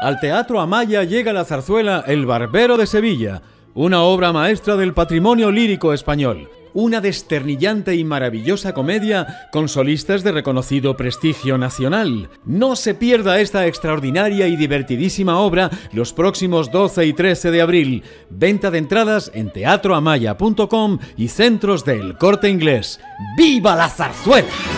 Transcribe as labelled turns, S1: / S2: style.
S1: Al Teatro Amaya llega la zarzuela El Barbero de Sevilla, una obra maestra del patrimonio lírico español. Una desternillante y maravillosa comedia con solistas de reconocido prestigio nacional. No se pierda esta extraordinaria y divertidísima obra los próximos 12 y 13 de abril. Venta de entradas en teatroamaya.com y centros del corte inglés. ¡Viva la zarzuela!